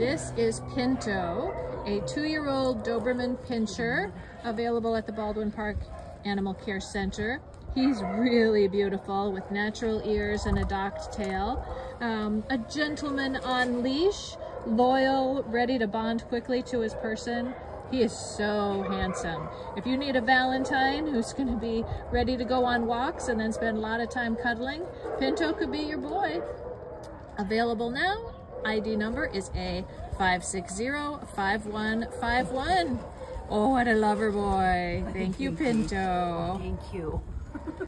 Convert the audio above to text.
This is Pinto, a two-year-old Doberman Pinscher, available at the Baldwin Park Animal Care Center. He's really beautiful with natural ears and a docked tail. Um, a gentleman on leash, loyal, ready to bond quickly to his person. He is so handsome. If you need a Valentine who's going to be ready to go on walks and then spend a lot of time cuddling, Pinto could be your boy. Available now. ID number is A5605151. Oh, what a lover boy. Thank you, Pinto. Thank you.